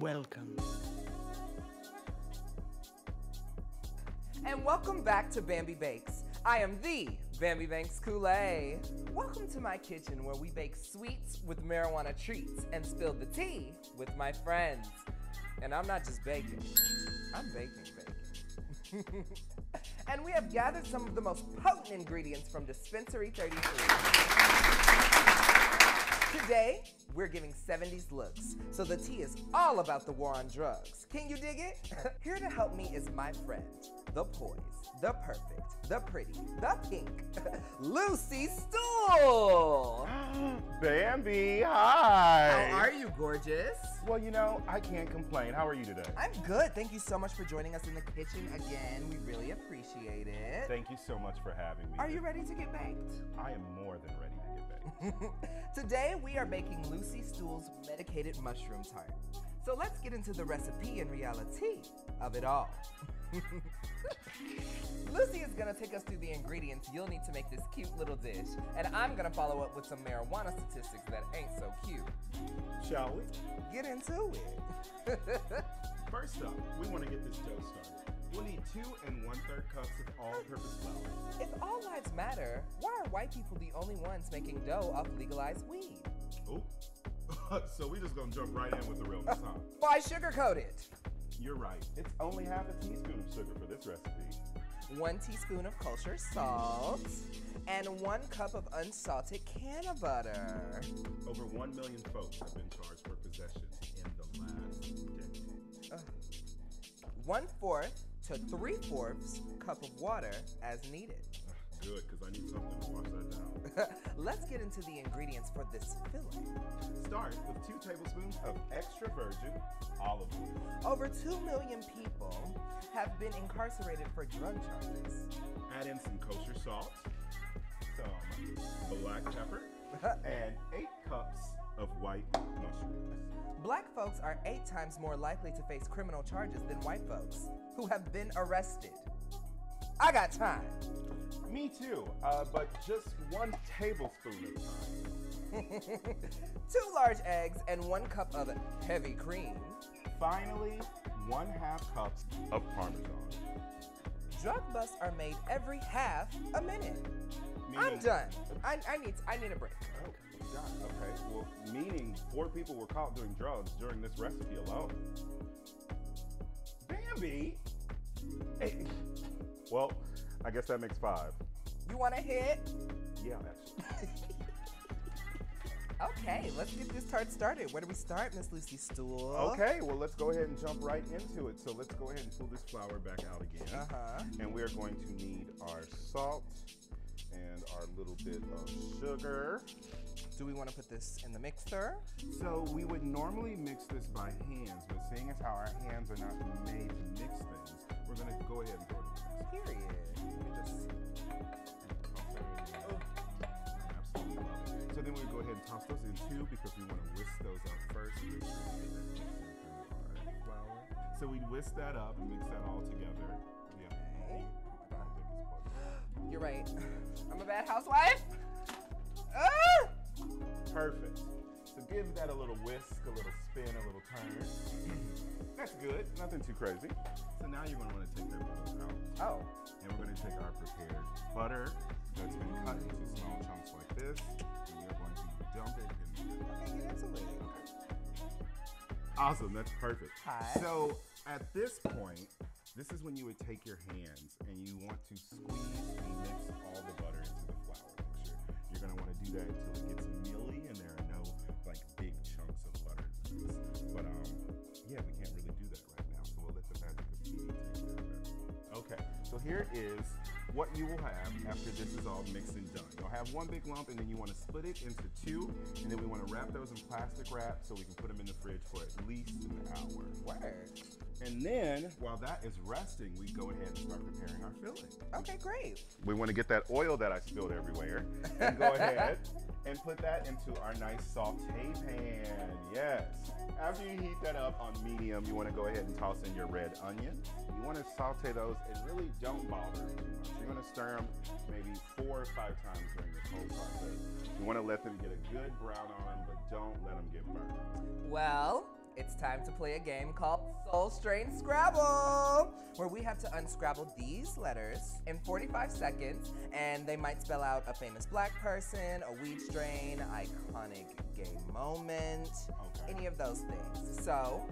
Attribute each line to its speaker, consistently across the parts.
Speaker 1: Welcome.
Speaker 2: And welcome back to Bambi Bakes. I am the Bambi Banks Couleé. Welcome to my kitchen where we bake sweets with marijuana treats and spill the tea with my friends. And I'm not just baking, I'm baking baking. and we have gathered some of the most potent ingredients from Dispensary 33. Today, we're giving 70s looks, so the tea is all about the war on drugs. Can you dig it? Here to help me is my friend, the poise, the perfect, the pretty, the pink, Lucy Stoole.
Speaker 3: Bambi, hi.
Speaker 2: How are you, gorgeous?
Speaker 3: Well, you know, I can't complain. How are you today?
Speaker 2: I'm good. Thank you so much for joining us in the kitchen again. We really appreciate it.
Speaker 3: Thank you so much for having me.
Speaker 2: Are you ready to get baked?
Speaker 3: I am more than ready to get baked.
Speaker 2: Today we are baking Lucy Stoole's medicated mushroom tart. So let's get into the recipe and reality of it all. Lucy is gonna take us through the ingredients you'll need to make this cute little dish, and I'm gonna follow up with some marijuana statistics that ain't so cute.
Speaker 3: Shall we?
Speaker 2: Get into it.
Speaker 3: First up, we want to get this dough started. We'll need two and one third cups of all-purpose flour.
Speaker 2: if all lives matter, why are white people the only ones making dough off legalized weed?
Speaker 3: Oh, so we just gonna jump right in with the realness, huh?
Speaker 2: Why sugarcoat it?
Speaker 3: You're right. It's only half a teaspoon of sugar for this recipe.
Speaker 2: One teaspoon of kosher salt, and one cup of unsalted canna butter.
Speaker 3: Over one million folks have been charged for possession
Speaker 2: One fourth to three fourths cup of water as needed.
Speaker 3: Good, because I need something to wash that down.
Speaker 2: Let's get into the ingredients for this filling.
Speaker 3: Start with two tablespoons of extra virgin olive oil.
Speaker 2: Over 2 million people have been incarcerated for drug charges.
Speaker 3: Add in some kosher salt, some black pepper, and eight cups of white mushrooms.
Speaker 2: Black folks are eight times more likely to face criminal charges than white folks who have been arrested. I got time.
Speaker 3: Me too, uh, but just one tablespoon of thyme.
Speaker 2: Two large eggs and one cup of heavy cream.
Speaker 3: Finally, one half cup of parmesan.
Speaker 2: Drug busts are made every half a minute. I'm done. I, I need I need a break.
Speaker 3: Oh, God, okay. Well, meaning four people were caught doing drugs during this recipe alone. Bambi? Hey. Well, I guess that makes five.
Speaker 2: You want a hit?
Speaker 3: Yeah, actually.
Speaker 2: Okay, let's get this tart started. Where do we start, Miss Lucy Stoole?
Speaker 3: Okay, well, let's go ahead and jump right into it. So let's go ahead and pull this flour back out again.
Speaker 2: Uh huh.
Speaker 3: And we are going to need our salt and our little bit of sugar.
Speaker 2: Do we want to put this in the mixer?
Speaker 3: So we would normally mix this by hands, but seeing as how our hands are not made to mix things, we're gonna go ahead and it in the mixer.
Speaker 2: Period. Just-
Speaker 3: Absolutely love it. So then we go ahead and toss those in too because we want to whisk those up first. to we get that mixed in through our flour. So we whisk that up and mix that all together. Yeah.
Speaker 2: Okay.
Speaker 3: Our biggest part.
Speaker 2: You're right. I'm a bad housewife.
Speaker 3: Perfect. So give that a little whisk, a little spin, a little turn. That's good. Nothing too crazy. So now you're going to want to take that bowl out.
Speaker 2: Oh.
Speaker 3: And we're going to take our prepared butter that's been cut into small chunks like this. And we are going to dump it in there.
Speaker 2: Okay, get into it.
Speaker 3: Awesome, that's perfect.
Speaker 2: Hi.
Speaker 3: So at this point, this is when you would take your hands and you want to squeeze and mix here is what you will have after this is all mixed and done. You'll have one big lump and then you want to split it into two and then we want to wrap those in plastic wrap so we can put them in the fridge for at least an hour.
Speaker 2: Word.
Speaker 3: And then while that is resting, we go ahead and start preparing our filling.
Speaker 2: Okay, great.
Speaker 3: We want to get that oil that I spilled everywhere and go ahead and put that into our nice saute pan. Yes. After you heat that up on medium, you want to go ahead and toss in your red onion. Want to saute those and really don't bother. You're going to stir them maybe four or five times during this whole process. You want to let them get a good brown on them, but don't let them get burned.
Speaker 2: Well, It's time to play a game called Soul Strain Scrabble, where we have to unscrabble these letters in 45 seconds, and they might spell out a famous black person, a weed strain, iconic gay moment,
Speaker 3: Okay.
Speaker 2: any of those things. So,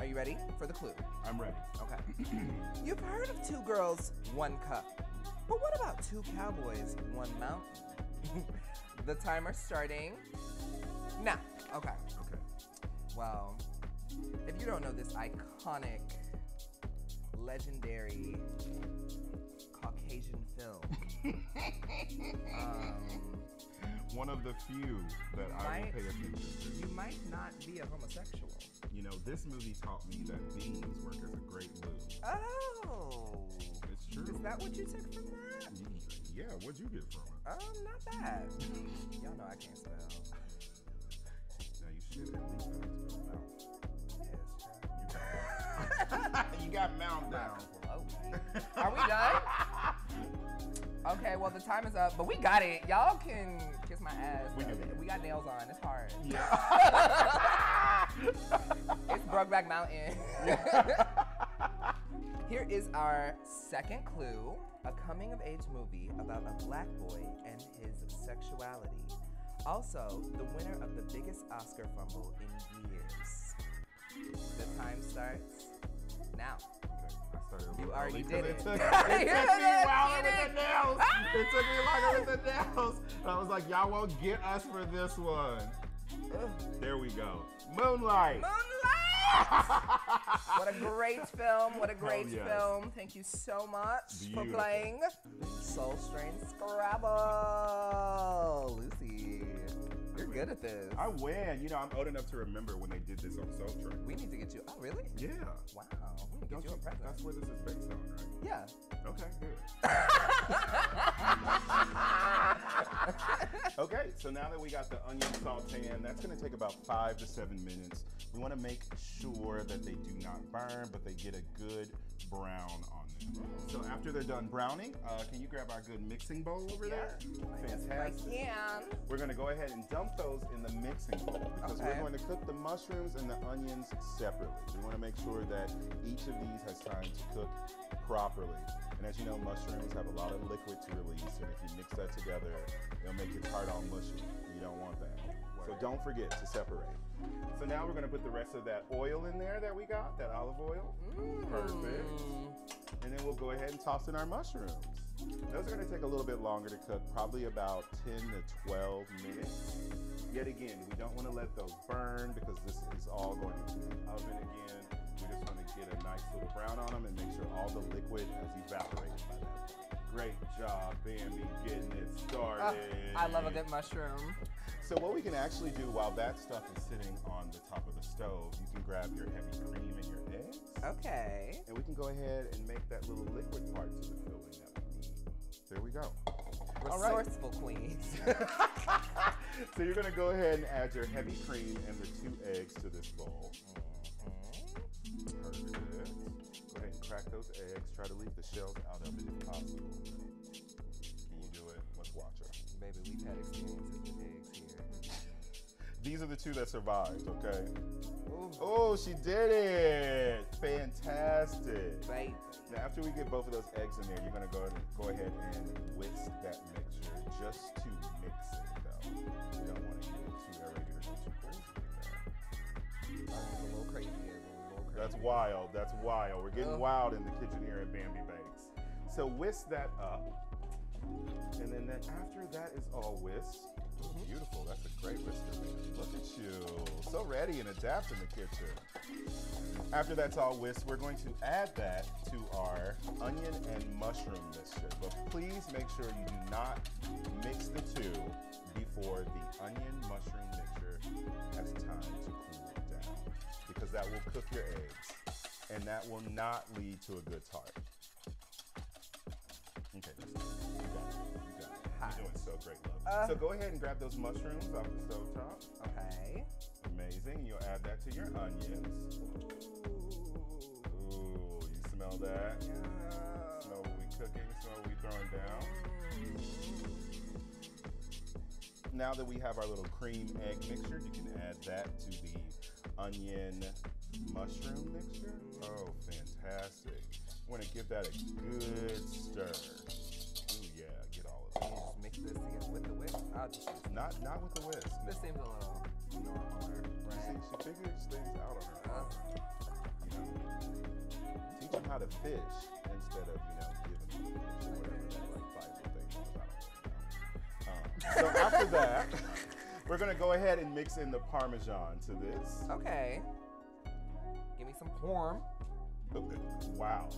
Speaker 2: are you ready for the clue?
Speaker 3: I'm ready.
Speaker 2: Okay. You've heard of two girls, one cup. But what about two cowboys, one mountain? the timer's starting now. Okay.
Speaker 3: Okay.
Speaker 2: Well, if you don't know this iconic, legendary Caucasian film, um,
Speaker 3: One of the few that I will
Speaker 2: Right.
Speaker 3: pay attention to.
Speaker 2: you might not be a homosexual.
Speaker 3: You know, this movie taught me that beans work as a great lube.
Speaker 2: Oh.
Speaker 3: It's true.
Speaker 2: Is that what you took from that?
Speaker 3: Yeah, what'd you get from it?
Speaker 2: Um, not bad. Y'all know I can't spell.
Speaker 3: Now you should at least know how to spell You got, mouth down.
Speaker 2: Are we done? Okay, well the time is up, but we got it. Y'all can kiss my ass.
Speaker 3: We.
Speaker 2: We got nails on. It's hard.
Speaker 3: Yeah.
Speaker 2: It's Brokeback Mountain. Here is our second clue: a coming-of-age movie about a black boy and his sexuality. Also, the winner of the biggest Oscar fumble in years. The time starts now.
Speaker 3: Okay, I started a
Speaker 2: You already did
Speaker 3: it.
Speaker 2: it.
Speaker 3: Took, it took me longer
Speaker 2: it.
Speaker 3: with the nails. It took me longer with the nails. And I was like, y'all won't get us for this one. There we go. Moonlight.
Speaker 2: Moonlight! what a great film. What a great
Speaker 3: yes.
Speaker 2: film. Thank you so much for playing Soul Strain Scrabble. Lucy, you're good at this.
Speaker 3: I win. You know, I'm old enough to remember when they did this on Soul Train.
Speaker 2: We need to get you. Oh, really?
Speaker 3: Yeah.
Speaker 2: Wow. We need to
Speaker 3: Don't
Speaker 2: get you
Speaker 3: you,
Speaker 2: a present.
Speaker 3: that's where this is based on, right?
Speaker 2: yeah.
Speaker 3: Okay, good. okay, so now that we got the onion sauteing, that's gonna take about five to seven minutes. We wanna make sure that they do not burn, but they get a good brown on them. So after they're done browning, uh, can you grab our good mixing bowl over there?
Speaker 2: Yes, I
Speaker 3: Fantastic.
Speaker 2: can.
Speaker 3: We're gonna go ahead and dump those in the mixing bowl because
Speaker 2: Okay.
Speaker 3: we're going to cook the mushrooms and the onions separately. We wanna make sure that each of these has time to cook properly. And as you know, mushrooms have a lot of liquid to release, and if you mix that together, it'll make your tart all mushy. You don't want that. So don't forget to separate. So now we're gonna put the rest of that oil in there that we got, that olive oil. Perfect.
Speaker 2: Mm.
Speaker 3: And then we'll go ahead and toss in our mushrooms. Those are gonna take a little bit longer to cook, probably about 10 to 12 minutes. Yet again, we don't wanna let those burn because this is all going into the oven again. We just wanna get a nice little brown on them and make sure all the liquid has evaporated by that point. Great job, Bambi, getting it started.
Speaker 2: Ah, I love a good mushroom.
Speaker 3: So what we can actually do while that stuff is sitting on the top of the stove, you can grab your heavy cream and your eggs.
Speaker 2: Okay.
Speaker 3: And we can go ahead and make that little liquid part to the filling that All right.
Speaker 2: Resourceful queens.
Speaker 3: so you're gonna go ahead and add your heavy cream and the two eggs to this bowl. Mm-hmm. Perfect. Go ahead and crack those eggs. Try to leave the shells out of it if possible. Can you do it? Let's watch her.
Speaker 2: Baby, we've had experiences with the eggs here.
Speaker 3: These are the two that survived, okay?
Speaker 2: Ooh,
Speaker 3: Oh, she did it! Fantastic.
Speaker 2: baby.
Speaker 3: After we get both of those eggs in there, you're gonna go ahead and, go ahead and whisk that mixture just to mix it, though. You don't want to get it too or too crazy that.
Speaker 2: Oh, it's a little crazy. A little crazy.
Speaker 3: That's wild. That's wild. We're getting
Speaker 2: Ugh.
Speaker 3: wild in the kitchen here at Bambi Bakes. So whisk that up, and then, then after that is all whisked,
Speaker 2: Mhm.
Speaker 3: beautiful. That's a great whisker. man. Look at you, so ready and adept in the kitchen. After that's all whisked, we're going to add that to our onion and mushroom mixture. But please make sure you do not mix the two before the onion mushroom mixture has time to cool down, because that will cook your eggs, and that will not lead to a good tart. You're doing so great, love.
Speaker 2: Uh.
Speaker 3: so go ahead and grab those mushrooms off the stove top.
Speaker 2: Okay.
Speaker 3: Amazing. You'll add that to your onions. Ooh, you smell that? Smell what we cooking, smell what we throwing down. Now that we have our little cream egg mixture, you can add that to the onion mushroom mixture. Oh, fantastic. Want to give that a good stir.
Speaker 2: This together with the whisk? I'll just use
Speaker 3: Not, not with the whisk.
Speaker 2: This seems a little normaler,
Speaker 3: See,
Speaker 2: right?
Speaker 3: she figures things out on her own. You know, teach them how to fish instead of you know giving them fish or whatever that like Bible thing was. I don't know. Um, so after that, we're gonna go ahead and mix in the Parmesan to this.
Speaker 2: okay. Give me some porm.
Speaker 3: Wow.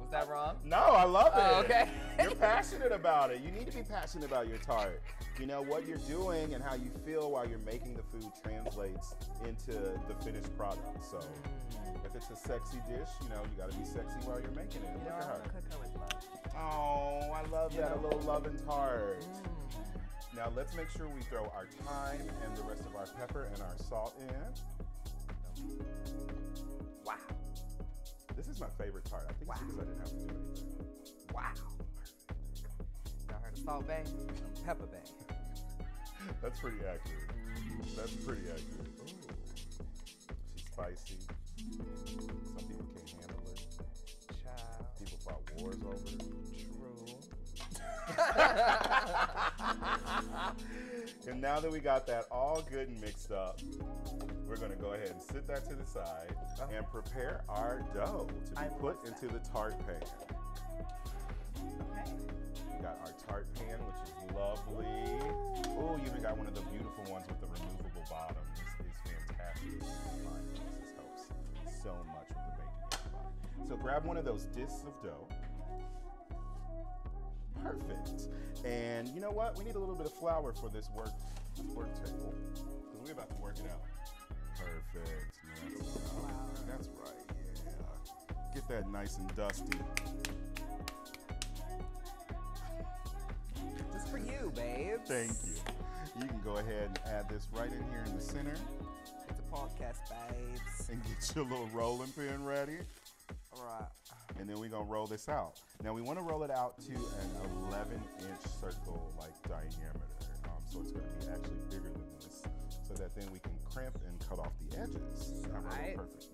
Speaker 2: Was that wrong?
Speaker 3: No, I love it.
Speaker 2: Oh, okay.
Speaker 3: you're passionate about it. You need to be passionate about your tart. You know, what you're doing and how you feel while you're making the food translates into the finished product. So if it's a sexy dish, you know, you got to be sexy while you're making it.
Speaker 2: You
Speaker 3: Look at
Speaker 2: I
Speaker 3: her.
Speaker 2: cook her with love.
Speaker 3: Oh, I love
Speaker 2: You
Speaker 3: that. A little love and tart.
Speaker 2: Mm.
Speaker 3: Now let's make sure we throw our thyme and the rest of our pepper and our salt in. Is my favorite tart. I think
Speaker 2: Wow.
Speaker 3: it's because I didn't have to do anything.
Speaker 2: Wow. Y'all heard of Salt Bae? Pepper Bae.
Speaker 3: That's pretty accurate. That's pretty accurate.
Speaker 2: Ooh.
Speaker 3: She's spicy. Some people can't handle it.
Speaker 2: Child.
Speaker 3: People fought wars over it.
Speaker 2: True.
Speaker 3: And now that we got that all good and mixed up, we're gonna go ahead and sit that to the side
Speaker 2: Uh-huh.
Speaker 3: and prepare our dough to be
Speaker 2: I
Speaker 3: put into the tart pan.
Speaker 2: okay.
Speaker 3: We got our tart pan, which is lovely. Oh, you even got one of the beautiful ones with the removable bottom. This is fantastic. This helps so much with the baking of the bottom. So grab one of those discs of dough. Perfect. And you know what? We need a little bit of flour for this work this work table because we're about to work it out. Perfect. That's, that's right. Yeah. Get that nice and dusty.
Speaker 2: This for you, babes.
Speaker 3: Thank you. You can go ahead and add this right in here in the center
Speaker 2: It's a podcast, babes.
Speaker 3: and get your little rolling pin ready.
Speaker 2: All right.
Speaker 3: And then we're gonna roll this out. Now we wanna roll it out to an 11 inch circle like diameter. Um, so it's gonna be actually bigger than this so that then we can crimp and cut off the edges. Way
Speaker 2: Right.
Speaker 3: perfect.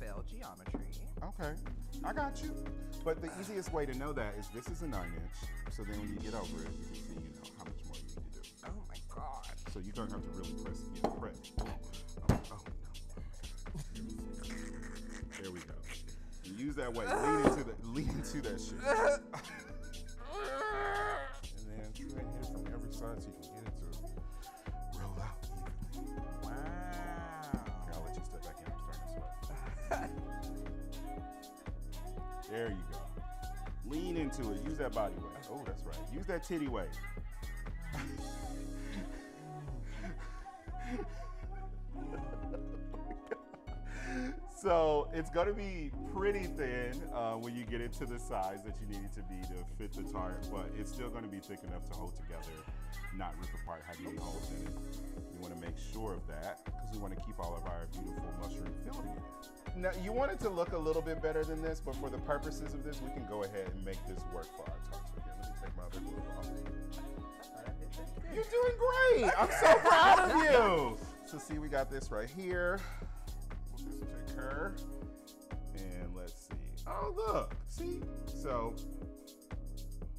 Speaker 2: Fail geometry.
Speaker 3: Okay, I got you. But the easiest way to know that is this is a nine inch. So then when you get over it, you can see, you know, how much more you need to do.
Speaker 2: Oh my god.
Speaker 3: So you're gonna have to really press, yeah, press. Oh, oh, no. There we go. And use that weight. Lean into the lean into that shit. and then try and hit it from every side so you can into it. Use that body weight. Oh, that's right. Use that titty weight. so it's going to be pretty thin uh, when you get it to the size that you need it to be to fit the tart, but it's still going to be thick enough to hold together, not rip apart, have any holes in it. We want to make sure of that because we want to keep all of our beautiful mushroom filling in it. Now, you want it to look a little bit better than this, but for the purposes of this, we can go ahead and make this work for our tart. So here, let me take my other glove off. You're doing great. I'm so proud of you. So see, we got this right here. We'll just take her. And let's see. Oh, look. See? So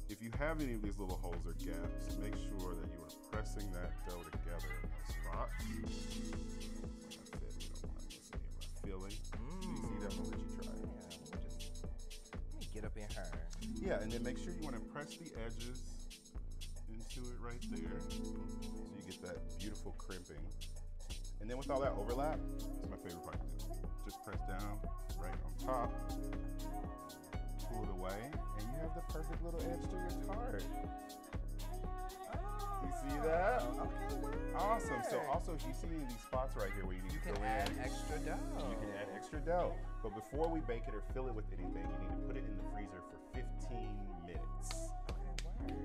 Speaker 3: if you have any of these little holes or gaps, make sure that you are pressing that dough together in those spots. Like I said, we don't to miss any filling. So you see? I'm gonna let you try it.
Speaker 2: Yeah, let me just let me get up in her.
Speaker 3: Yeah, and then make sure you want to press the edges into it right there. So you get that beautiful crimping. And then with all that overlap, it's my favorite part to do. Just press down right on top, pull it away, and you have the perfect little edge to your tart. You see that?
Speaker 2: Oh, Okay.
Speaker 3: Awesome. So also if you see any of these spots right here where you need
Speaker 2: you
Speaker 3: to
Speaker 2: can
Speaker 3: fill
Speaker 2: add extra dough.
Speaker 3: you can add extra dough. But before we bake it or fill it with anything, you need to put it in the freezer for 15 minutes.
Speaker 2: Okay.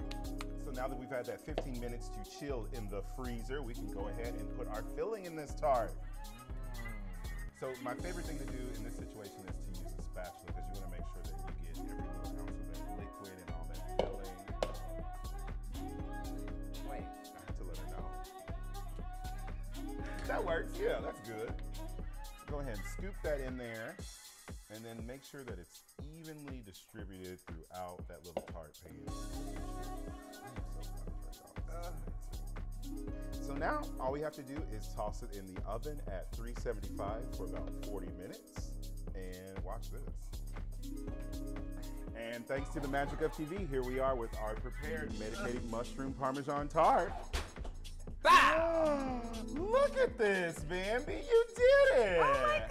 Speaker 3: So now that we've had that 15 minutes to chill in the freezer, we can go ahead and put our filling in this tart. So my favorite thing to do in this situation is to use a spatula because you want to make sure that you get every little ounce of that liquid and all that filling.
Speaker 2: Wait.
Speaker 3: I had to let her know. that works. Yeah, that's good. Go ahead and scoop that in there. And then make sure that it's evenly distributed throughout that little tart pan. So now all we have to do is toss it in the oven at 375 for about 40 minutes and watch this. And thanks to the magic of TV, here we are with our prepared medicated mushroom parmesan tart.
Speaker 2: Bow!
Speaker 3: Look at this, Bambi, you did it!
Speaker 2: Oh my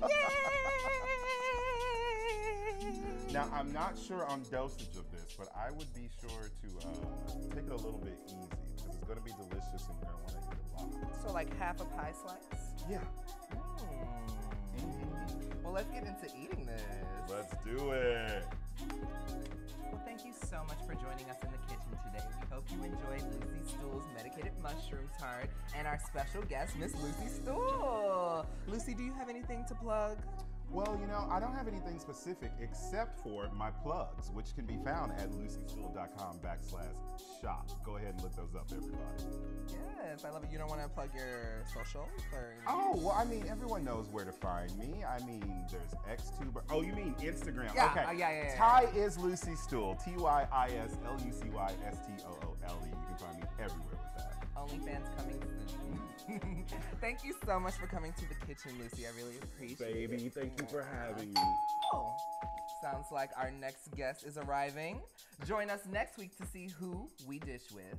Speaker 2: God! Yay!
Speaker 3: Now, I'm not sure on dosage of this, but I would be sure to uh, take it a little bit easy because it's going to be delicious and you're want to eat a lot.
Speaker 2: So like half a pie slice?
Speaker 3: Yeah.
Speaker 2: Mm. Well, let's get into eating this.
Speaker 3: Let's do it.
Speaker 2: Well, thank you so much for joining us in the kitchen today. We hope you enjoyed Lucy Stoole's medicated mushroom tart and our special guest, Miss Lucy Stoole. Lucy, do you have anything to plug?
Speaker 3: Well, you know, I don't have anything specific except for my plugs, which can be found at lucystoole.com backslash shop. Go ahead and look those up, everybody.
Speaker 2: Yes, I love it. You don't want to plug your socials or?
Speaker 3: Oh, well, I mean, everyone knows where to find me. I mean, there's XTuber. Oh, you mean Instagram?
Speaker 2: Yeah,
Speaker 3: okay.
Speaker 2: uh, yeah, yeah, yeah,
Speaker 3: Ty is Lucy Stoole. T Y I S L U C Y S T O O L E. You can find me everywhere with that.
Speaker 2: OnlyFans coming soon. Thank you so much for coming to the kitchen, Lucy. I really appreciate it.
Speaker 3: Baby, thank you for having me.
Speaker 2: Oh, sounds like our next guest is arriving. Join us next week to see who we dish with.